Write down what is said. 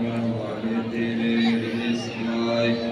Krishna, Hare life.